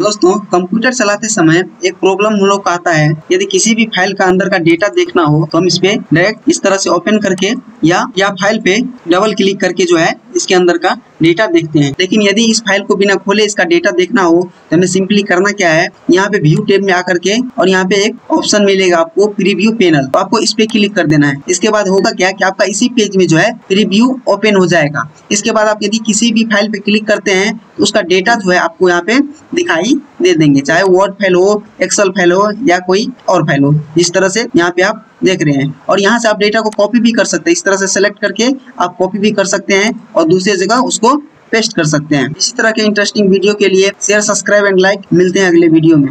दोस्तों कंप्यूटर चलाते समय एक प्रॉब्लम हम लोग का आता है। यदि किसी भी फ़ाइल का अंदर का डेटा देखना हो तो हम इस पे डायरेक्ट इस तरह से ओपन करके या या फ़ाइल पे डबल क्लिक करके जो है इसके अंदर का डेटा देखते हैं। लेकिन यदि इस फ़ाइल को बिना खोले इसका डेटा देखना हो तो हमें सिंपली करना क्या है? यहाँ पे व्यू टेब में आकर के और यहाँ पे एक ऑप्शन मिलेगा आपको प्रीव्यू पैनल तो आपको इस पे क्लिक कर देना है। इसके बाद होगा क्या कि आपका इसी पेज में जो है प्रीव्यू ओपन हो जाएगा। इसके बाद आप यदि किसी भी फ़ाइल पे क्लिक करते हैं तो उसका डेटा जो है आपको यहाँ पे दिखाई दे देंगे, चाहे वर्ड फ़ाइल हो एक्सल फ़ाइल हो, या कोई और फ़ाइल हो। इस तरह से यहाँ पे आप देख रहे हैं। और यहाँ से आप डेटा को कॉपी भी कर सकते हैं। इस तरह से सेलेक्ट करके आप कॉपी भी कर सकते हैं और दूसरी जगह उसको पेस्ट कर सकते हैं। इसी तरह के इंटरेस्टिंग वीडियो के लिए शेयर सब्सक्राइब एंड लाइक मिलते हैं अगले वीडियो में।